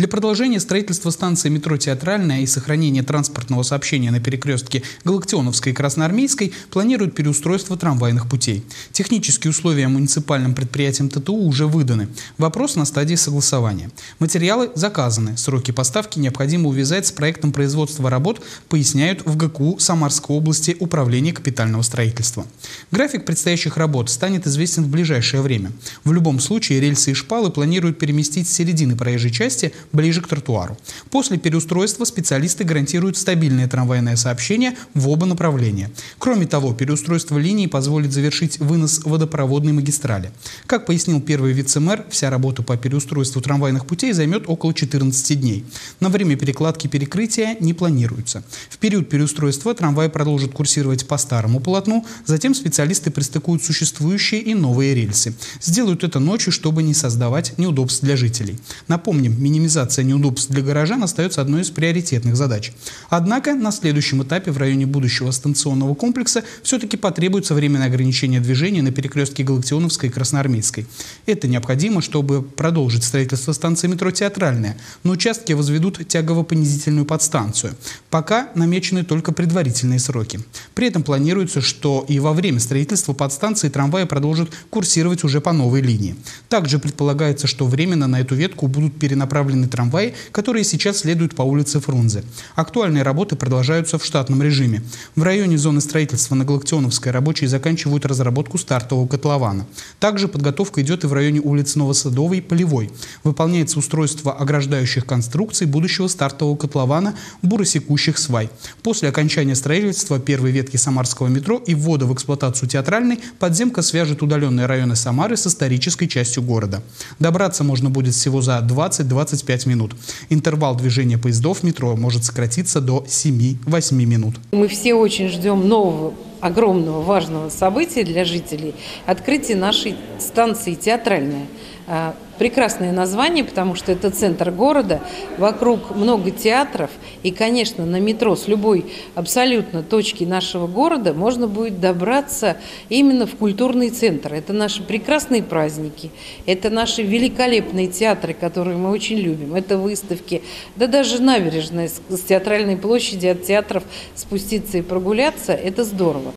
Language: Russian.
Для продолжения строительства станции метро «Театральная» и сохранения транспортного сообщения на перекрестке Галактионовской и Красноармейской планируют переустройство трамвайных путей. Технические условия муниципальным предприятиям ТТУ уже выданы. Вопрос на стадии согласования. Материалы заказаны. Сроки поставки необходимо увязать с проектом производства работ, поясняют в ГКУ Самарской области Управление капитального строительства. График предстоящих работ станет известен в ближайшее время. В любом случае рельсы и шпалы планируют переместить с середины проезжей части ближе к тротуару. После переустройства специалисты гарантируют стабильное трамвайное сообщение в оба направления. Кроме того, переустройство линии позволит завершить вынос водопроводной магистрали. Как пояснил первый вице-мэр, вся работа по переустройству трамвайных путей займет около 14 дней. На время перекладки перекрытия не планируется. В период переустройства трамвай продолжит курсировать по старому полотну, затем специалисты пристыкуют существующие и новые рельсы. Сделают это ночью, чтобы не создавать неудобств для жителей. Напомним, минимизация неудобств для горожан остается одной из приоритетных задач. Однако на следующем этапе в районе будущего станционного комплекса все-таки потребуется временное ограничение движения на перекрестке Галактионовской и Красноармейской. Это необходимо, чтобы продолжить строительство станции метро «Театральная». На участке возведут тягово-понизительную подстанцию. Пока намечены только предварительные сроки. При этом планируется, что и во время строительства подстанции трамваи продолжат курсировать уже по новой линии. Также предполагается, что временно на эту ветку будут перенаправлены трамваи, которые сейчас следуют по улице Фрунзе. Актуальные работы продолжаются в штатном режиме. В районе зоны строительства на Галактионовской рабочие заканчивают разработку стартового котлована. Также подготовка идет и в районе улиц Новосадовой, Полевой. Выполняется устройство ограждающих конструкций будущего стартового котлована буросекущих свай. После окончания строительства первой ветки Самарского метро и ввода в эксплуатацию театральной подземка свяжет удаленные районы Самары с исторической частью города. Добраться можно будет всего за 20-25 минут. Интервал движения поездов метро может сократиться до 7-8 минут. Мы все очень ждем нового огромного важного события для жителей – открытие нашей станции театральная. Прекрасное название, потому что это центр города, вокруг много театров, и, конечно, на метро с любой абсолютно точки нашего города можно будет добраться именно в культурный центр. Это наши прекрасные праздники, это наши великолепные театры, которые мы очень любим, это выставки, да даже набережная с театральной площади от театров спуститься и прогуляться – это здорово.